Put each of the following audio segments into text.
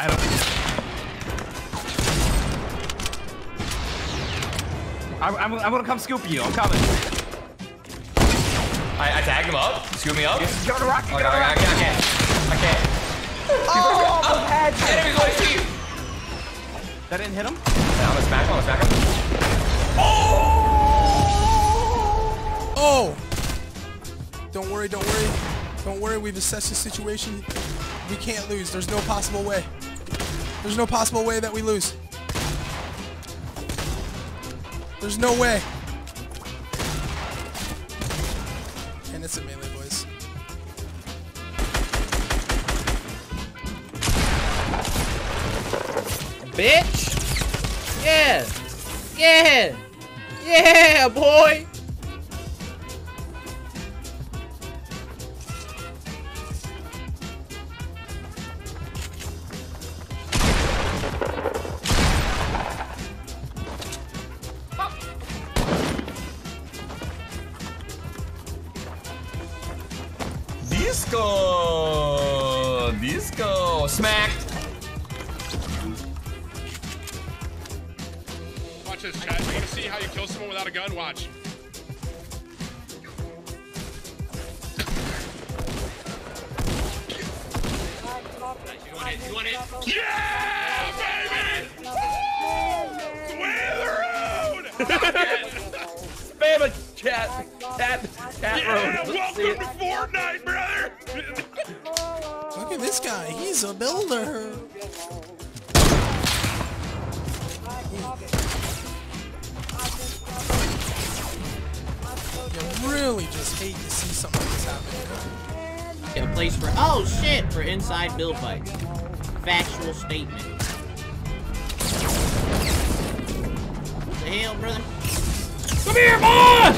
I don't. I'm, I'm, I'm gonna come scoop you. I'm coming. I, I tagged him up. Scoop me up. Go to rocket. Okay, Go to okay, I rocket. can't. I can't. I can't. Oh, head. Enemy's going to. That didn't hit him. I'm gonna smack him. I'm gonna smack him. Oh! oh! Don't worry, don't worry. Don't worry, we've assessed the situation. We can't lose. There's no possible way. There's no possible way that we lose. There's no way. And it's a melee, boys. Bitch! Yeah! Yeah! Yeah, boy! Disco. Disco. Smacked. Watch this, chat. You gonna see how you kill someone without a gun? Watch. You want it? You want it? Yeah, baby! Way of the road! Spam a chat. Chat. Chat yeah, road. Let's welcome to Fortnite, this guy. He's a builder. You really just hate to see something that's happening. Get a place for oh shit for inside build fights. Factual statement. What the hell, brother? Come here, boy!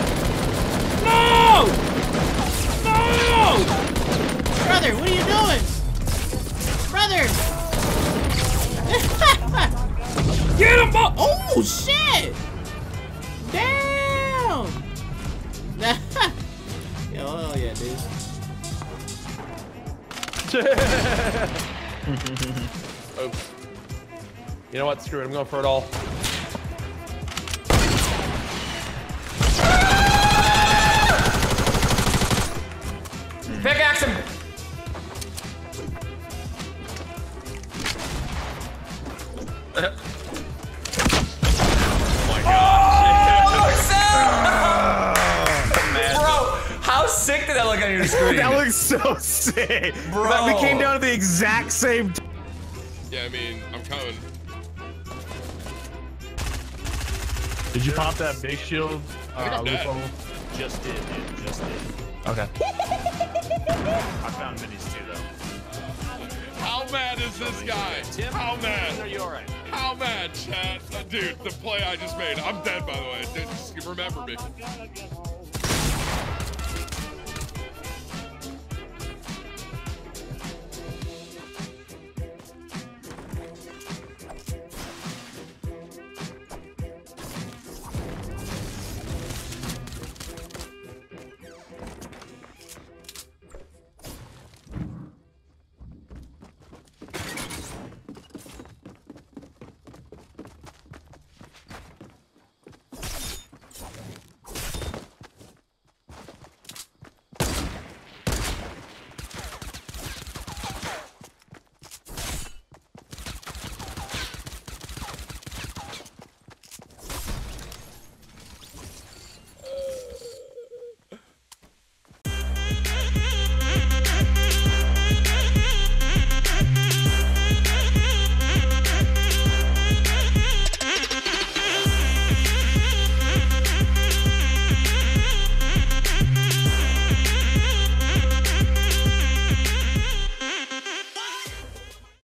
No! No! Brother, what are you doing? Brother! Get him, boy! Oh shit! Damn! Yo, hell yeah, dude. Oops. Oh. You know what? Screw it. I'm going for it all. Bro, how sick did that look on your screen? That looks so sick. Bro. That we came down to the exact same. T- Yeah, I mean, I'm coming. Did you pop that big shield? Uh, I'm dead. loophole? Just did, dude. Just did. okay. I found minis too, though. How mad is this guy? Tim, How mad? Are mad? you alright? Mad, chat? Dude, the play I just made. I'm dead, by the way. Just remember me.